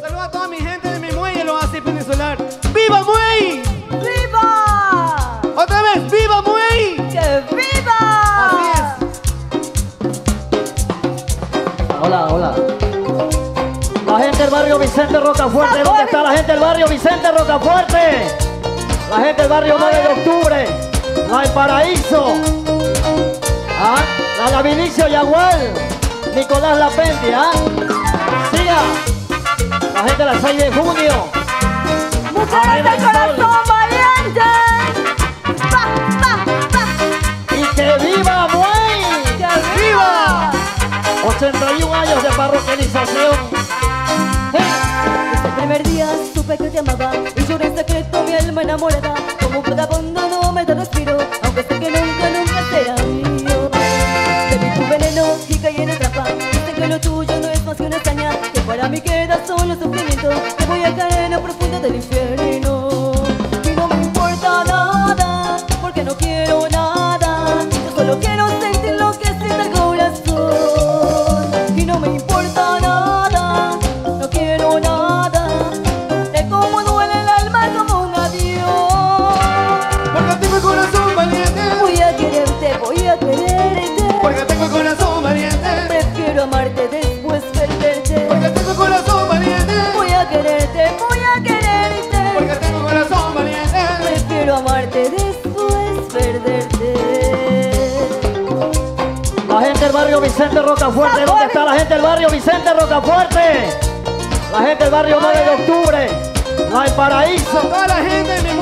Saludos a toda mi gente de mi muelle, lo hace peninsular. ¡Viva Muey! ¡Viva! ¡Otra vez! ¡Viva Muey! ¡Que viva! Así Hola, hola. La gente del barrio Vicente Rocafuerte. ¿Dónde está la gente del barrio Vicente Rocafuerte? La gente del barrio 9 de octubre. La del Paraíso. ¿Ah? La de Vinicio Yagual. Nicolás Lapente, ¿ah? Siga. La gente de la 6 de junio. ¡Mujeres del corazón valiente! ¡Pa, pa, pa! Y que viva Muey. ¡Que viva! 81 años de parroquialización. Desde el primer día supe que te amaba Y lloré en secreto mi alma enamorada Como un vagabundo no me da respiro Aunque sé que nunca, nunca será mío Bebí tu veneno y caí en el trampa Dicen que lo tuyo no es más que una Que para mí queda solo sufrimiento. Que voy a caer en lo profundo del infierno. Y no me importa nada Porque no quiero nada barrio Vicente Rocafuerte. ¿Dónde está la gente del barrio Vicente Rocafuerte? La gente del barrio 9 de octubre. La del Paraíso. Toda la gente de mi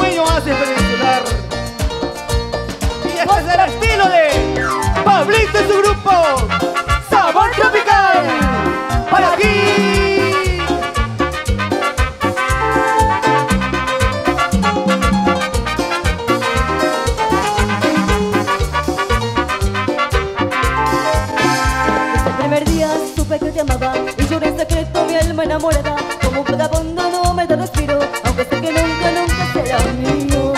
lloré en secreto mi alma enamorada. Como un vagabundo no me da respiro Aunque sé que nunca, nunca será mío.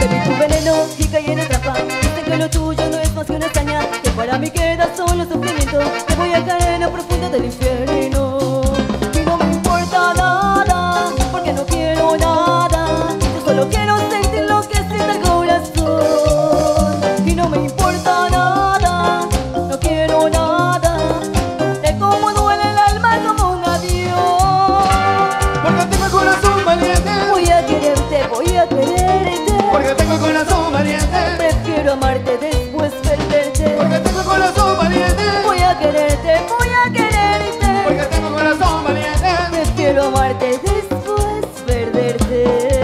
Bebí tu veneno y caí en el trampa Dicen que lo tuyo no es más que una hazaña Que para mí queda solo sufrimiento. Que voy a caer en lo profundo del infierno. Y no me importa nada Porque no quiero nada. Yo solo quiero sentir Porque tengo el corazón valiente. Prefiero amarte después perderte Porque tengo el corazón valiente. Voy a quererte, voy a quererte Porque tengo el corazón valiente. Prefiero amarte después perderte